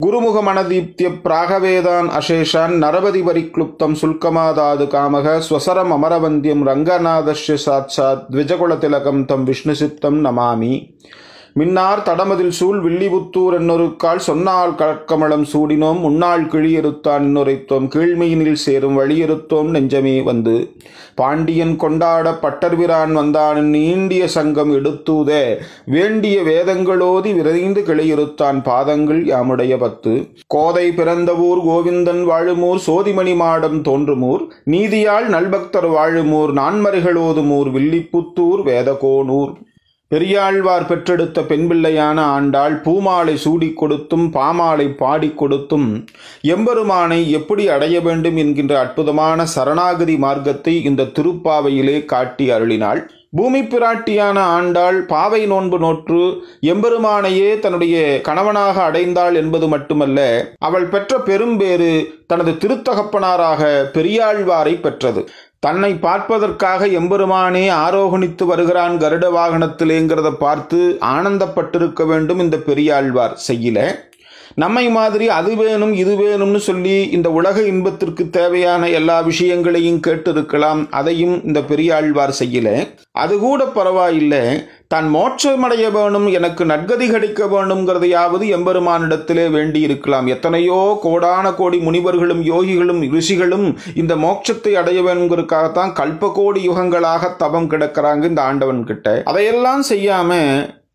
ಗುರುಮುಖಮಣದೀಪ್ತ್ಯ ಪ್ರಾಗವೇದಾನ್ ಅಶೇಷಾನ್ ನರವದಿ ಪರಿಕ್ಲುಪ್ತಂ ಸುಲ್ಕಮಾದಾದು ಕಾಮಹ ಸ್ವಸರಂ ಅಮರವಂದ್ಯಂ ರಂಗನಾಥಸ್ಯ ಸಾಕ್ಷಾತ್ ದ್ವಿಜಕುಲತಿಲಕಂ ತಂ ವಿಷ್ಣುಸಿಪ್ತಂ ನಮಾಮಿ மின்னார் தடமதில் சூழ் வில்லிபுத்தூர் என்னொருக்கால் சொன்னால் கலக்கமளம் சூடினோம் முன்னாள் கிழியறுத்தான் இன்னுரைத்தோம் கீழ்மையினில் சேரும் வழியறுத்தோம் நெஞ்சமே வந்து. பாண்டியன் கொண்டாட பட்டர்விரான் வந்தான் நீண்டிய சங்கம் எடுத்தூத. வேண்டிய வேதங்களோதி விரைந்து கிளையிருத்தான் பாதங்கள் யாமுடைய பத்து. கோதை பிறந்தவூர் கோவிந்தன் வாழுமூர் சோதிமணி மாடம் தோன்றுமூர். நீதியால் நல்பக்தர் வாழுமூர் நான்மறைகளோதுமூர் வில்லிப்புத்தூர் வேதகோனூர். பெரியாழ்வார் பெற்றெடுத்த பெண் பிள்ளையான ஆண்டாள் பூமாலை சூடிக் கொடுத்தும் பாமாலை பாடிக் கொடுத்தும் எம்பெருமானை எப்படி அடைய வேண்டும் என்கின்ற அற்புதமான சரணாகதி மார்க்கத்தை இந்த திருப்பாவையிலே காட்டி அருளினாள். பூமி பிராட்டியான ஆண்டாள் பாவை நோன்பு நோற்று எம்பெருமானையே தன்னுடைய கணவனாக அடைந்தாள் என்பது மட்டுமல்ல அவள் பெற்ற பெரும்பேறு தனது திருத்தகப்பனாராக பெரியாழ்வாரை பெற்றது. தன்னை பார்ப்பதற்காக எம்பெருமானே ஆரோகணித்து வருகிறான் கருட வாகனத்திலேங்கிறத பார்த்து ஆனந்தப்பட்டிருக்க வேண்டும் இந்த பெரியாழ்வார் செய்யல. நம்மை மாதிரி அது வேணும் இது வேணும்னு சொல்லி இந்த உலக இன்பத்திற்கு தேவையான எல்லா விஷயங்களையும் கேட்டிருக்கலாம். அதையும் இந்த பெரியாழ்வார் செய்யல. அது கூட பரவாயில்லை. தான் மோட்சமடைய வேணும் எனக்கு நற்கதி கிடைக்க வேணுங்கிறதையாவது எம்பெருமானிடத்திலே வேண்டி இருக்கலாம் எத்தனையோ கோடான கோடி முனிவர்களும் யோகிகளும் ரிஷிகளும் இந்த மோட்சத்தை அடைய வேணுங்கிறதுக்காகத்தான் கல்ப கோடி யுகங்களாக தவம் கிடக்கிறாங்க இந்த ஆண்டவன் கிட்ட அதையெல்லாம் செய்யாம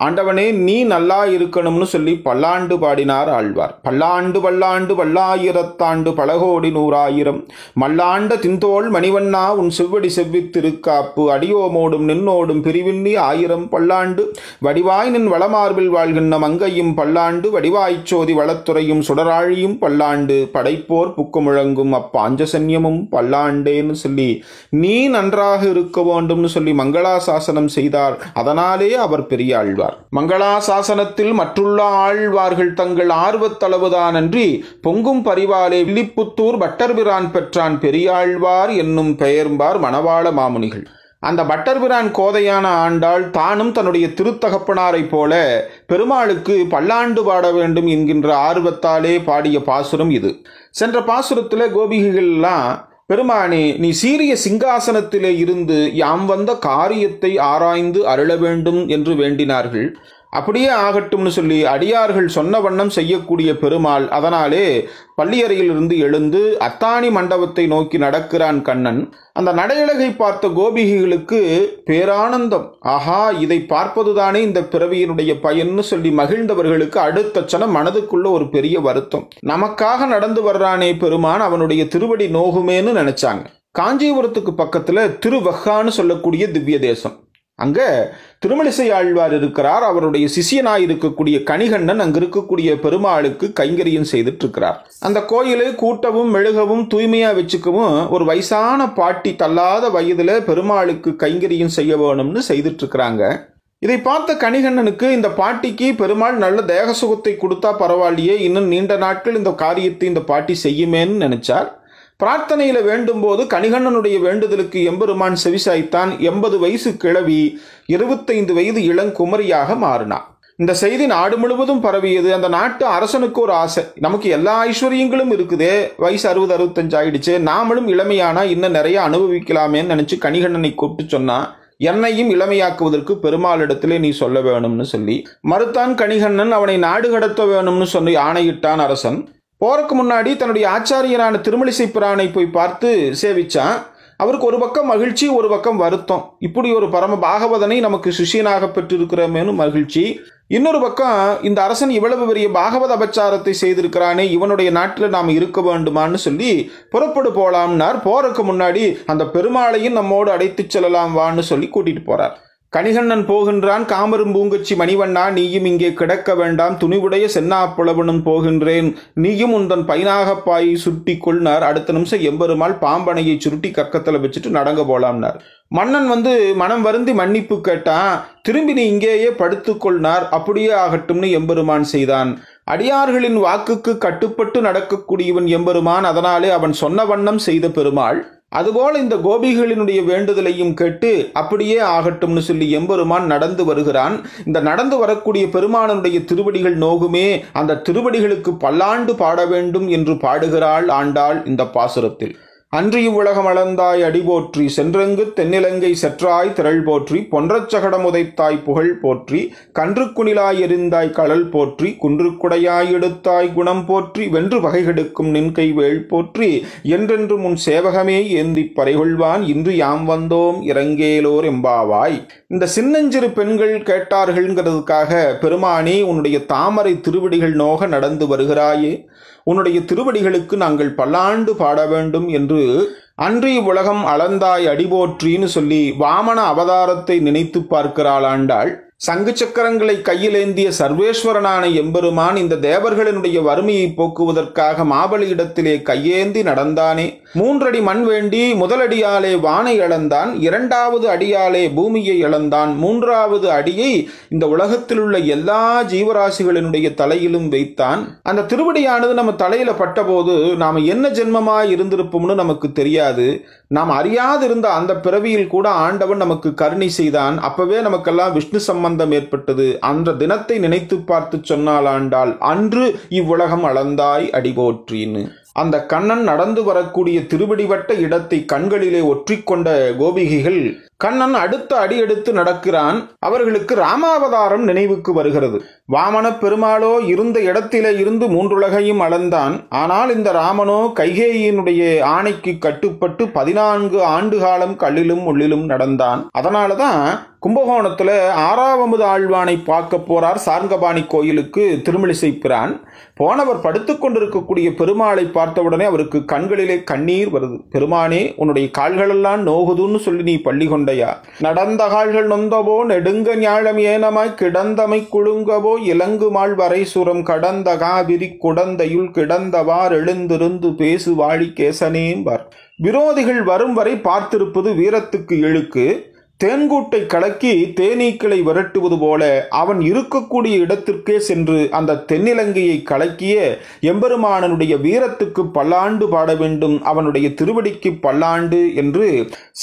ஆண்டவனே நீ நல்லா இருக்கணும்னு சொல்லி பல்லாண்டு பாடினார் ஆழ்வார். பல்லாண்டு பல்லாண்டு பல்லாயிரத்தாண்டு பலகோடி நூறாயிரம். மல்லாண்ட தின்தோள் மணிவண்ணா உன் செவ்வடி செவ்வி திருக்காப்பு. அடியோமோடும் நின்னோடும் பிரிவின்னி ஆயிரம் பல்லாண்டு. வடிவாய் நின் வளமார்பில் வாழ்கின்ற மங்கையும் பல்லாண்டு. வடிவாய்ச்சோதி வளத்துறையும் சுடராழியும் பல்லாண்டு. படைப்போர் புக்கு முழங்கும் அப்பாஞ்சசன்யமும் பல்லாண்டேன்னு சொல்லி நீ நன்றாக இருக்க வேண்டும்னு சொல்லி மங்களாசாசனம் செய்தார். அதனாலே அவர் பெரிய ஆழ்வார். மங்களாசாசனத்தில் மற்றுள்ள ஆழ்வார்கள் தங்கள் ஆர்வத்தளவுதான் அன்றி பொங்கும் பரிவாலே வில்லிப்புத்தூர் பட்டர்பிரான் பெற்றான் பெரியாழ்வார் என்னும் பெயர்பார் மணவாள மாமுனிகள். அந்த பட்டர்பிரான் கோதையான ஆண்டாள் தானும் தன்னுடைய திருத்தகப்பனாரைப் போல பெருமாளுக்கு பல்லாண்டு பாட வேண்டும் என்கின்ற ஆர்வத்தாலே பாடிய பாசுரம் இது. சென்ற பாசுரத்தில் கோபிகைகள்லாம் பெருமானே நீ சீரிய சிங்காசனத்திலே இருந்து யாம் வந்த காரியத்தை ஆராய்ந்து அருள வேண்டும் என்று வேண்டினார்கள். அப்படியே ஆகட்டும்னு சொல்லி அடியார்கள் சொன்ன வண்ணம் செய்யக்கூடிய பெருமாள். அதனாலே பள்ளியறையிலிருந்து எழுந்து அத்தானி மண்டபத்தை நோக்கி நடக்கிறான் கண்ணன். அந்த நடையழகை பார்த்த கோபிகைகளுக்கு பேரானந்தம். ஆஹா இதை பார்ப்பதுதானே இந்த பிறவியினுடைய பயன்னு சொல்லி மகிழ்ந்தவர்களுக்கு அடுத்த சனம் மனதுக்குள்ள ஒரு பெரிய வருத்தம். நமக்காக நடந்து வர்றானே பெருமான் அவனுடைய திருவடி நோகுமேன்னு நினைச்சாங்க. காஞ்சிபுரத்துக்கு பக்கத்துல திருவஹான்னு சொல்லக்கூடிய திவ்ய தேசம் அங்க திருமலிசை ஆழ்வார் இருக்கிறார். அவருடைய சிஷியனாய் இருக்கக்கூடிய கணிகண்ணன் அங்க இருக்கக்கூடிய பெருமாளுக்கு கைங்கரியம் செய்துட்டு இருக்கிறார் அந்த கோயிலை கூட்டவும் மெழுகவும் தூய்மையா வச்சுக்கவும் ஒரு வயசான பாட்டி தள்ளாத வயதுல பெருமாளுக்கு கைங்கரியம் செய்ய வேணும்னு செய்துட்டு இருக்கிறாங்க இதை பார்த்த கணிகண்ணனுக்கு இந்த பாட்டிக்கு பெருமாள் நல்ல தேக சுகத்தை கொடுத்தா பரவாயில்லையே இன்னும் நீண்ட நாட்கள் இந்த காரியத்தை இந்த பாட்டி செய்யுமேன்னு நினைச்சார். பிரார்த்தனையில வேண்டும் போது கணிகண்ணனுடைய வேண்டுதலுக்கு எம்பெருமான் செவிசாய்த்தான் எண்பது வயசு கிழவி இருபத்தைந்து வயது இளங்குமரியாக மாறினார் இந்த செய்தி நாடு முழுவதும் பரவியது. அந்த நாட்டு அரசனுக்கு ஒரு ஆசை. நமக்கு எல்லா ஐஸ்வர்யங்களும் இருக்குதே. வயசு அறுபது அறுபத்தஞ்சு ஆயிடுச்சு. நாமளும் இளமையானா இன்னும் நிறைய அனுபவிக்கலாமேன்னு நினைச்சு கணிகண்ணனை கூப்பிட்டு சொன்னா என்னையும் இளமையாக்குவதற்கு பெருமாளிடத்திலே நீ சொல்ல வேணும்னு சொல்லி மறுத்தான் கணிகண்ணன் அவனை நாடு கடத்த வேணும்னு சொல்லி ஆணையிட்டான் அரசன். போறக்கு முன்னாடி தன்னுடைய ஆச்சாரியரான திருமலிசை பிரானை போய் பார்த்து சேவிச்சான். அவருக்கு ஒரு பக்கம் மகிழ்ச்சி ஒரு பக்கம் வருத்தம். இப்படி ஒரு பரம பாகவதனை நமக்கு சுஷியனாக பெற்றிருக்கிறோமேனு மகிழ்ச்சி. இன்னொரு பக்கம் இந்த அரசன் இவ்வளவு பெரிய பாகவத அபச்சாரத்தை செய்திருக்கிறானே இவனுடைய நாட்டில் நாம் இருக்க வேண்டுமான்னு சொல்லி புறப்படு போலாம்னார். போறதுக்கு முன்னாடி அந்த பெருமாளையும் நம்மோடு அடைத்துச் செல்லலாம் வான்னு சொல்லி கூட்டிட்டு போறார். கணிகண்ணன் போகின்றான் காமரும் பூங்கச்சி மணிவண்ணா நீயும் இங்கே கிடக்க வேண்டாம் துணிவுடைய சென்னா புலவனும் போகின்றேன். நீயும் உந்தன் பைனாகப்பாயை சுட்டி கொள்னார். அடுத்த நிமிஷம் எம்பெருமாள் பாம்பனையை சுருட்டி கக்கத்தில் வச்சுட்டு நடங்க போலாம்னார். மன்னன் வந்து மனம் வருந்தி மன்னிப்பு கேட்டான். திரும்பி நீ இங்கேயே படுத்துக்கொள்னார் அப்படியே ஆகட்டும்னு எம்பெருமான் செய்தான். அடியார்களின் வாக்குக்கு கட்டுப்பட்டு நடக்கக்கூடியவன் எம்பெருமான். அதனாலே அவன் சொன்ன வண்ணம் செய்த பெருமாள் அதுபோல இந்த கோபிகளினுடைய வேண்டுதலையும் கேட்டு அப்படியே ஆகட்டும்னு சொல்லி எம்பெருமான் நடந்து வருகிறான். இந்த நடந்து வரக்கூடிய பெருமானனுடைய திருவடிகள் நோகுமே அந்த திருவடிகளுக்கு பல்லாண்டு பாட வேண்டும் என்று பாடுகிறாள் ஆண்டாள் இந்த பாசுரத்தில். அன்று இவ்வுலகம் அளந்தாய் அடிபோற்றி சென்றெங்கு தென்னிலங்கை செற்றாய் திரள் போற்றி பொன்றச்சகடம் உதைத்தாய் புகழ் போற்றி கன்று குணிலாய் எரிந்தாய் களல் போற்றி குன்றுக்குடையாய் எடுத்தாய் குணம் போற்றி வென்று வகைகெடுக்கும் நின்கை வேள் போற்றி என்றென்று முன் சேவகமே ஏந்திப் பறைகொள்வான் இன்று யாம் வந்தோம் இறங்கேலோர் எம்பாவாய். இந்த சின்னஞ்சிறு பெண்கள் கேட்டார்கள்ங்கிறதுக்காக பெருமானே உன்னுடைய தாமரை திருவடிகள் நோக நடந்து வருகிறாயே. உன்னுடைய திருவடிகளுக்கு நாங்கள் பல்லாண்டு பாட வேண்டும் என்று அன்றி உலகம் அளந்தாய் அடிபோற்றின்னு சொல்லி வாமன அவதாரத்தை நினைத்து பார்க்கிறாள் ஆண்டாள் சங்கு சக்கரங்களை கையிலேந்திய சர்வேஸ்வரனான எம்பெருமான் இந்த தேவர்களினுடைய வறுமையை போக்குவதற்காக மாபலியிடத்திலே கையேந்தி நடந்தானே. மூன்றடி மண் வேண்டி முதலடியாலே வானை இழந்தான் இரண்டாவது அடியாலே பூமியை இழந்தான் மூன்றாவது அடியை இந்த உலகத்தில் உள்ள எல்லா ஜீவராசிகளினுடைய தலையிலும் வைத்தான். அந்த திருவடியானது நம்ம தலையில பட்டபோது நாம் என்ன ஜென்மமாய் இருந்திருப்போம்னு நமக்கு தெரியாது. நாம் அறியாதிருந்த அந்த பிறவியில் கூட ஆண்டவன் நமக்கு கருணை செய்தான். அப்பவே நமக்கெல்லாம் விஷ்ணு சம்பந்தம் ஏற்பட்டது. அந்த தினத்தை நினைத்து பார்த்து சொன்னால் ஆண்டாள் அன்று இவ்வுலகம் அளந்தாய் அடிபோற்றின்னு அந்த கண்ணன் நடந்து வரக்கூடிய திருவடிவட்ட இடத்தை கண்களிலே ஒற்றிக்கொண்ட கோபிகைகள் கண்ணன் அடுத்த அடி எடுத்து நடக்கிறான். அவர்களுக்கு ராமாவதாரம் நினைவுக்கு வருகிறது. வாமன பெருமாளோ இருந்த இடத்திலே இருந்து மூன்றுலகையும் அளந்தான். ஆனால் இந்த ராமனோ கைகேயினுடைய ஆணைக்கு கட்டுப்பட்டு பதினான்கு ஆண்டு காலம் கல்லிலும் உள்ளிலும் நடந்தான். அதனாலதான் கும்பகோணத்துல ஆறாவது ஆழ்வானை பார்க்க போறார் சார்கபாணி கோயிலுக்கு திருமலிசை பிரான் போனவர் படுத்து கொண்டிருக்கக்கூடிய பெருமாளை பார்த்தவுடனே அவருக்கு கண்களிலே கண்ணீர் வருது. பெருமானே உன்னுடைய கால்களெல்லாம் நோகுதுன்னு சொல்லி நீ பள்ளி கொண்ட உடையார். கால்கள் நொந்தவோ நெடுங்க ஞாழம் ஏனமாய் கிடந்தமை குழுங்கவோ இலங்குமாள் வரைசுரம் கடந்த காவிரி குடந்தையுள் கிடந்தவார் எழுந்திருந்து பேசு வாழி விரோதிகள் வரும் வரை பார்த்திருப்பது வீரத்துக்கு இழுக்கு. தேன்கூட்டை கலக்கி தேனீக்களை விரட்டுவது போல அவன் இருக்கக்கூடிய இடத்திற்கே சென்று அந்த தென்னிலங்கையை கலக்கிய எம்பெருமானனுடைய வீரத்துக்கு பல்லாண்டு பாட வேண்டும் அவனுடைய திருவடிக்கு பல்லாண்டு என்று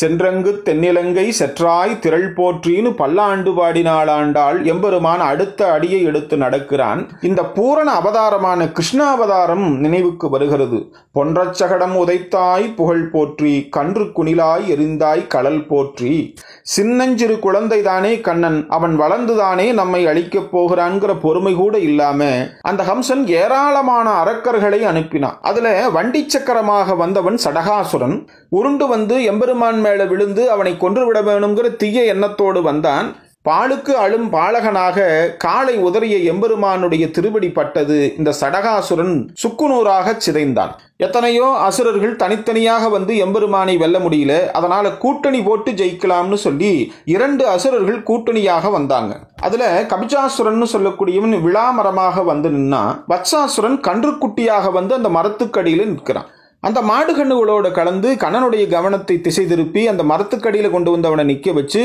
சென்றங்கு தென்னிலங்கை செற்றாய் திரள் போற்றின்னு பல்லாண்டு பாடினாளாண்டாள் எம்பெருமான் அடுத்த அடியை எடுத்து நடக்கிறான். இந்த பூரண அவதாரமான கிருஷ்ணாவதாரம் நினைவுக்கு வருகிறது. பொன்றச்சகடம் உதைத்தாய் புகழ் போற்றி கன்று குணிலாய் எரிந்தாய் கடல் போற்றி. சின்னஞ்சிறு குழந்தைதானே கண்ணன் அவன் வளர்ந்துதானே நம்மை அழிக்கப் போகிறான்ங்கிற பொறுமை கூட இல்லாம அந்த ஹம்சன் ஏராளமான அரக்கர்களை அனுப்பினான். அதுல வண்டி சக்கரமாக வந்தவன் சடகாசுரன். உருண்டு வந்து எம்பெருமான் மேல விழுந்து அவனை கொன்றுவிட வேணுங்கிற தீய எண்ணத்தோடு வந்தான். பாலுக்கு அழும் பாலகனாக காலை உதறிய எம்பெருமானுடைய திருவடி பட்டது இந்த சடகாசுரன் சுக்குநூறாக சிதைந்தான். எத்தனையோ அசுரர்கள் தனித்தனியாக வந்து எம்பெருமானை வெல்ல முடியல அதனால கூட்டணி போட்டு ஜெயிக்கலாம்னு சொல்லி இரண்டு அசுரர்கள் கூட்டணியாக வந்தாங்க. அதுல கபிஜாசுரன் சொல்லக்கூடியவன் விழாமரமாக வந்து நின்னா வத்சாசுரன் கன்றுக்குட்டியாக வந்து அந்த மரத்துக்கடியில நிற்கிறான். அந்த மாடு கண்ணுகளோட கலந்து கண்ணனுடைய கவனத்தை திசை திருப்பி அந்த மரத்துக்கடியில் கொண்டு வந்தவனை நிற்க வச்சு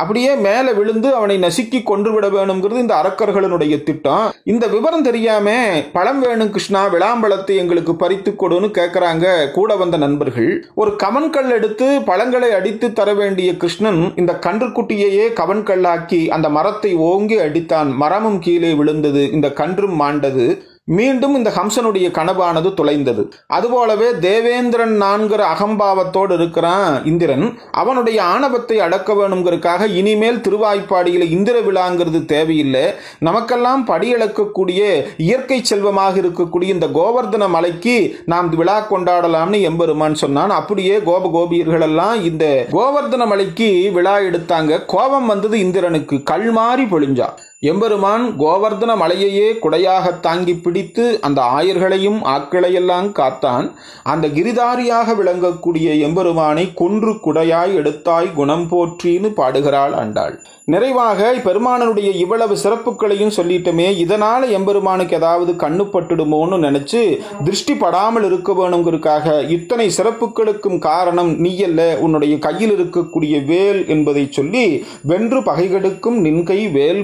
அப்படியே மேலே விழுந்து அவனை நசுக்கி கொன்று விட வேணுங்கிறது இந்த அரக்கர்களுடைய திட்டம். இந்த விவரம் தெரியாம பழம் வேணும் கிருஷ்ணா விளாம்பழத்தை எங்களுக்கு பறித்து கொடுன்னு கேட்கறாங்க கூட வந்த நண்பர்கள். ஒரு கவன்கல் எடுத்து பழங்களை அடித்து தர வேண்டிய கிருஷ்ணன் இந்த கன்றுக்குட்டியையே கவன்கல்லாக்கி அந்த மரத்தை ஓங்கி அடித்தான். மரமும் கீழே விழுந்தது. இந்த கன்றும் மாண்டது. மீண்டும் இந்த ஹம்சனுடைய கனவானது தொலைந்தது அதுபோலவே தேவேந்திரன் நான்கிற அகம்பாவத்தோடு இருக்கிறான் இந்திரன். அவனுடைய ஆணவத்தை அடக்க வேணுங்கிறதுக்காக இனிமேல் திருவாய்ப்பாடியில் இந்திர விழாங்கிறது தேவையில்லை. நமக்கெல்லாம் படியளக்கக்கூடிய இயற்கை செல்வமாக இருக்கக்கூடிய இந்த கோவர்தன மலைக்கு நாம் விழா கொண்டாடலாம்னு எம்பெருமான் சொன்னான். அப்படியே கோப கோபியர்கள் எல்லாம் இந்த கோவர்தன மலைக்கு விழா எடுத்தாங்க. கோபம் வந்தது இந்திரனுக்கு. கல் மாறி பொழிஞ்சா. எம்பெருமான் கோவர்தன மலையையே குடையாக தாங்கி பிடித்து அந்த ஆயர்களையும் ஆக்களையெல்லாம் காத்தான். அந்த கிரிதாரியாக விளங்கக்கூடிய எம்பெருமானை கொன்று குடையாய் எடுத்தாய் குணம் போற்றின்னு பாடுகிறாள் ஆண்டாள். நிறைவாக பெருமானனுடைய இவ்வளவு சிறப்புகளையும் சொல்லிட்டோமே இதனால எம்பெருமானுக்கு ஏதாவது கண்ணு பட்டுடுமோன்னு நினைச்சு திருஷ்டி படாமல் இருக்க வேணுங்கிறதுக்காக இத்தனை சிறப்புகளுக்கும் காரணம் நீயல்ல உன்னுடைய கையில் இருக்கக்கூடிய வேல் என்பதை சொல்லி வென்று பகைகெடுக்கும் நின்கை வேல்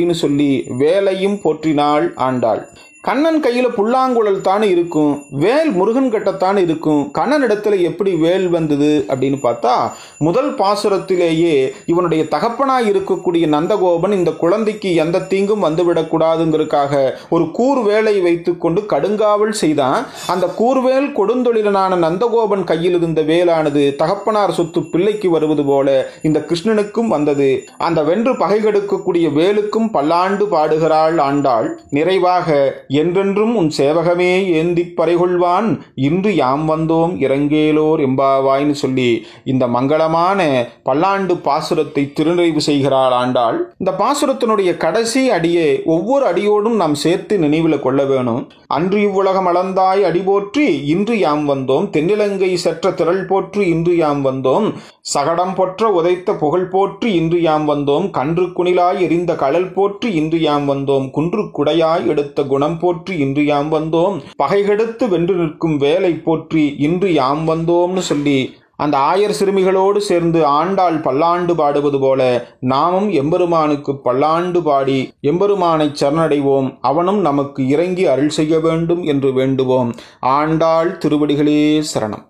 போற்றின்னு சொல்லி வேலையும் போற்றினாள் ஆண்டாள். கண்ணன் கையில் புல்லாங்குழல் தானே இருக்கும் வேல் முருகன் கட்டத்தானே இருக்கும் கண்ணன் இடத்துல எப்படி வேல் வந்தது அப்படின்னு பார்த்தா முதல் பாசுரத்திலேயே இவனுடைய தகப்பனாய் இருக்கக்கூடிய நந்தகோபன் இந்த குழந்தைக்கு எந்த தீங்கும் வந்துவிடக்கூடாதுங்கிறதுக்காக ஒரு கூர்வேலை வைத்துக்கொண்டு கடுங்காவல் செய்தான். அந்த கூர்வேல் கொடுந்தொழிலனான நந்தகோபன் கையில் இருந்த வேலானது தகப்பனார் சொத்து பிள்ளைக்கு வருவது போல இந்த கிருஷ்ணனுக்கும் வந்தது. அந்த வென்று பகைகெடுக்கக்கூடிய வேலுக்கும் பல்லாண்டு பாடுகிறாள் ஆண்டாள். நிறைவாக என்றென்றும் உன் சேவகமே ஏந்திப் பறைகொள்வான். இன்று யாம் வந்தோம் இறங்கேலோர் எம்பாவாய்னு சொல்லி இந்த மங்களமான பல்லாண்டு பாசுரத்தை திருநிறைவு செய்கிறாள் ஆண்டாள். இந்த பாசுரத்தினுடைய கடைசி அடியே ஒவ்வொரு அடியோடும் நாம் சேர்த்து நினைவில் கொள்ள வேணும். அன்று இவ்வுலகம் அளந்தாய் அடி போற்றி இன்று யாம் வந்தோம். தென்னிலங்கை செற்ற திரள் போற்று இன்று யாம் வந்தோம். சகடம் பொற்ற உதைத்த புகழ் போற்று இன்று யாம் வந்தோம். கன்று குணிலாய் எரிந்த கடல் போற்று இன்று யாம் வந்தோம். குன்று குடையாய் எடுத்த குணம் போற்றி இன்று யாம் வந்தோம். பகைகெடுத்து வென்று நிற்கும் வேலை போற்றி இன்று யாம் வந்தோம்னு சொல்லி அந்த ஆயர் சிறுமிகளோடு சேர்ந்து ஆண்டாள் பல்லாண்டு பாடுவது போல நாமும் எம்பெருமானுக்கு பல்லாண்டு பாடி எம்பெருமானை சரணடைவோம். அவனும் நமக்கு இறங்கி அருள் செய்ய வேண்டும் என்று வேண்டுவோம். ஆண்டாள் திருவடிகளே சரணம்.